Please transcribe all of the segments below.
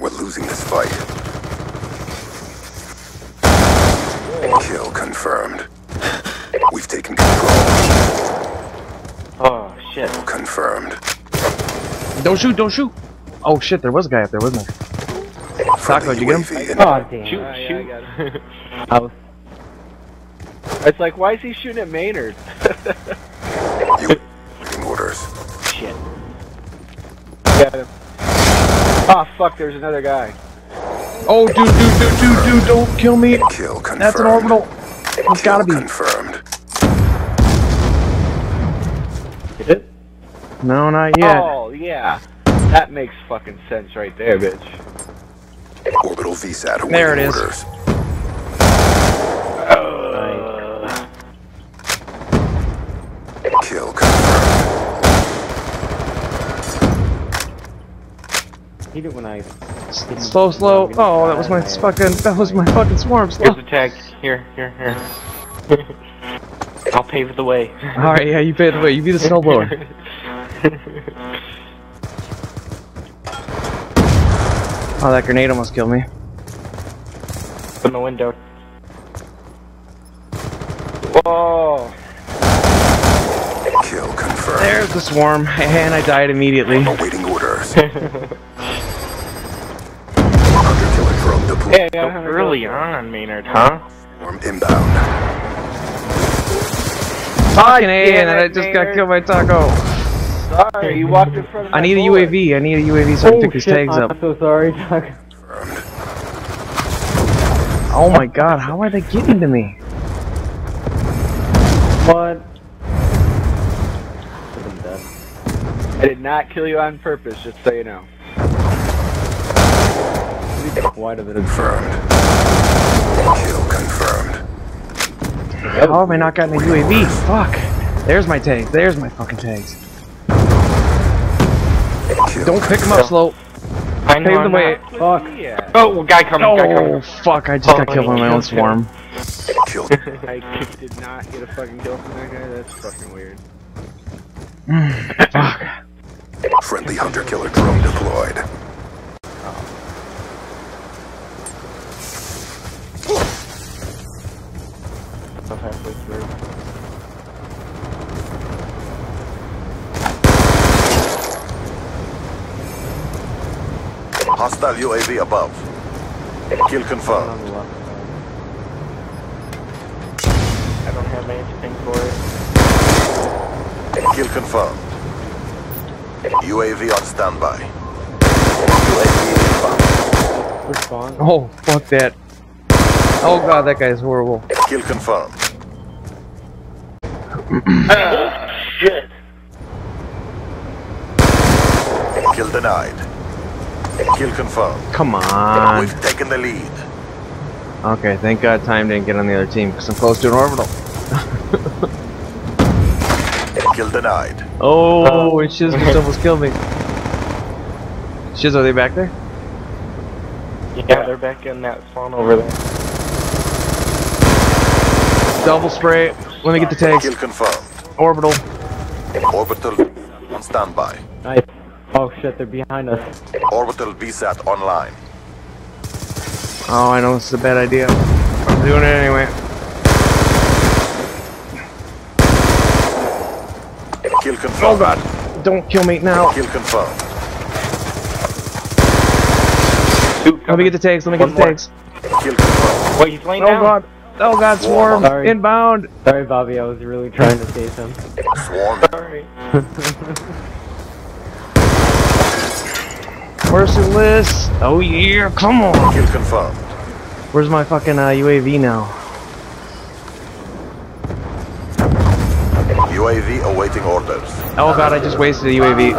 We're losing this fight. Kill confirmed. We've taken control. Oh shit. Confirmed. Don't shoot, don't shoot! Oh shit, there was a guy up there, wasn't there? Taco, did you get him? UAV in- Oh damn. Shoot, Ah, yeah, I shoot. got it. I was It's like, why is he shooting at Maynard? You orders. shit. Got him. Oh fuck, there's another guy. Oh, dude, dude, dude, dude, dude, don't kill me! Kill confirmed. That's an orbital! It's gotta be. Confirmed. Get it? No, not yet. Oh, yeah. That makes fucking sense right there, bitch. Orbital VSAT awaiting There it is. orders. Kill confirmed. Hit it when I. Slow, slow. Oh, that was my fucking, that was my fucking swarm. Slow. Here's the tag. Here, here, here. I'll pave the way. Alright, yeah, you pay the way. You be the snowblower. Oh, that grenade almost killed me. From the window. Whoa. Kill confirmed. There's the swarm, and I died immediately. Awaiting orders. drone deployed. Hey, I got So early kills. on, Maynard, huh? Swarm inbound. Fucking A, damn and then it, I just got killed by Taco. Sorry, you walked in front of my I need a. UAV. I need a UAV so I can Oh pick these oh, tags I'm up. so sorry. Taco. Oh my god, how are they getting to me? what? I did not kill you on purpose, just so you know. Why did it? Confirmed. Kill confirmed. How have I not gotten a UAV? Fuck. There's my tags. There's my fucking tags. Kill Don't pick them up slow. I know Pave the I'm way. not. Fuck. Yeah. Oh, guy coming, guy Oh, coming. fuck. I just got killed by my own swarm. I did not get a fucking kill from that guy. That's fucking weird. Fuck. Friendly hunter killer drone deployed. Hostile UAV above. Kill confirmed. On the left. I don't have anything for it. Kill confirmed. UAV on standby. Respawn. Oh, fuck that. Oh god, that guy's horrible. Kill confirmed. Ah, shit. Kill denied. Kill confirmed. Come on. We've taken the lead. Okay, thank god time didn't get on the other team because I'm close to an orbital. Kill denied. Oh, and Shiz just almost killed me. Shiz, are they back there? Yeah, they're back in that spawn over there. Double spray. Let me get the tags. Kill confirmed. Orbital. Orbital on standby. Nice. Oh shit! They're behind us. Orbital VSAT online. Oh, I know this is a bad idea. I'm doing it anyway. Kill confirmed. Oh god. Don't kill me now. Kill confirmed. Two Let me get the tags. Let me get One the more. tags. Kill confirmed. Wait, he's laying Oh down. god. Oh god, swarm. Sorry. Inbound. Sorry, Bobby. I was really trying to save him. Swarm. Sorry. Merciless. Oh yeah, come on. Kill confirmed. Where's my fucking uh, UAV now? UAV awaiting orders. Oh god, I just wasted a UAV.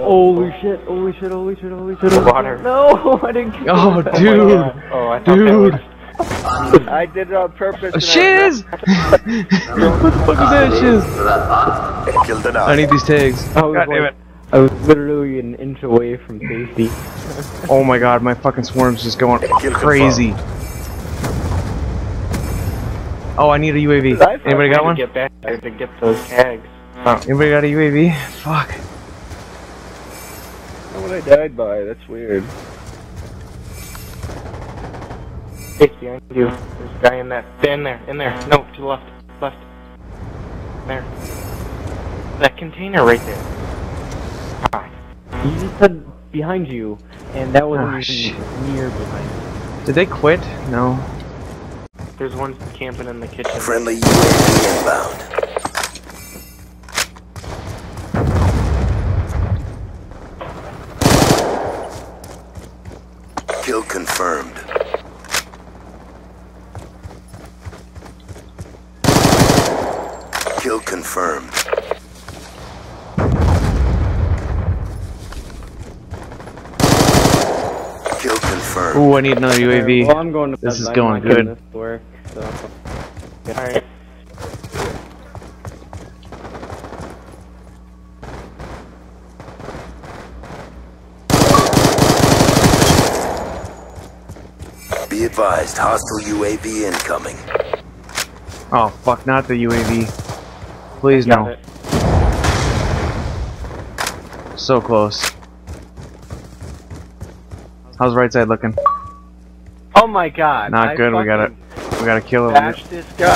Holy shit! Holy shit! Holy shit! Holy shit! Holy Water. shit. No, I didn't. kill Oh him. dude. Oh, I Dude. I did it on purpose. Oh, Shiz! what the fuck is that shiz? I need these tags. I was God damn it. I was literally an inch away from safety. Oh my god, my fucking swarm's just going crazy. Oh, I need a UAV. Anybody got to one? get back there to get those tags. Oh, Anybody got a UAV? Fuck. know what I died by. That's weird. Face behind you. There's a guy in that. In there, in there. No, to the left. Left. There. That container right there. You just said behind you, and that wasn't Ah, even near behind you. Did they quit? No. there's one camping in the kitchen. Friendly UAV inbound. Kill confirmed. Kill confirmed. Kill confirmed. Ooh, I need another UAV. Well, I'm going to This bed, is I'm going good. This to work, so. Alright. Be advised, hostile UAV incoming. Oh, fuck, not the UAV. Please, no. it. So close. How's right side looking? Oh my god. Not I good, we gotta- We gotta kill him. Bashed this guy.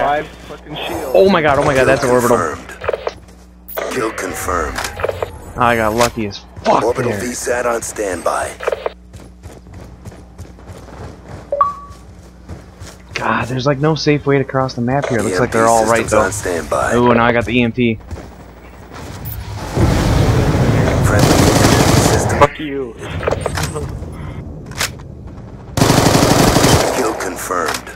Five fucking shields. Oh my god, oh my god, that's Kill orbital. confirmed. Kill confirmed. I got lucky as fuck Orbital there. VSAT on standby. God, there's like no safe way to cross the map here. It looks like they're all right though. on standby. Ooh, now I got the EMP. Friendly EMP system. Fuck you. Kill confirmed.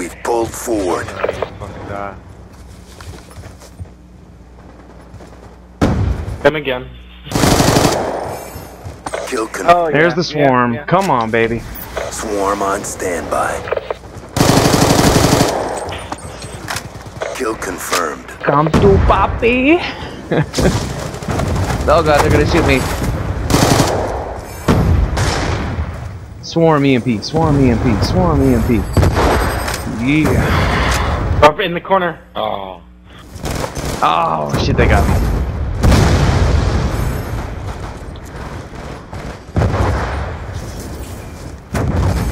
We've pulled forward. Fucking. Them again. Kill con- Oh, yeah. There's the swarm. yeah. Come on, baby. swarm on standby. Kill confirmed. Come to papi. oh god, they're gonna shoot me. Swarm EMP, swarm EMP, swarm EMP. Yeah. Up in the corner. Oh. Oh shit, they got me.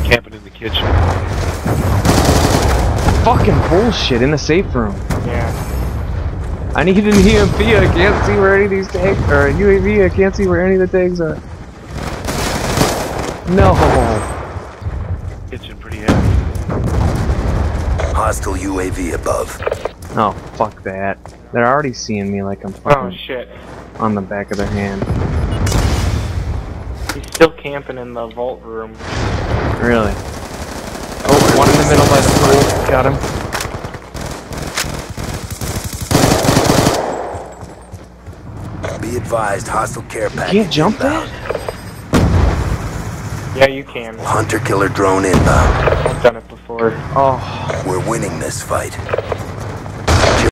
Camping in the kitchen. Fucking bullshit in the safe room. Yeah. I need an EMP. I can't see where any of these tags or a UAV. I can't see where any of the tags are. No. Hostile UAV above. Oh fuck that. They're already seeing me like I'm oh, fucking... Oh shit. on the back of their hand. He's still camping in the vault room. Really. Oh, one in the middle by the pool. Got him. Be advised, hostile care package. Can't jump inbound. that? Yeah, you can. Hunter killer drone inbound. Done it before. Oh, We're winning this fight.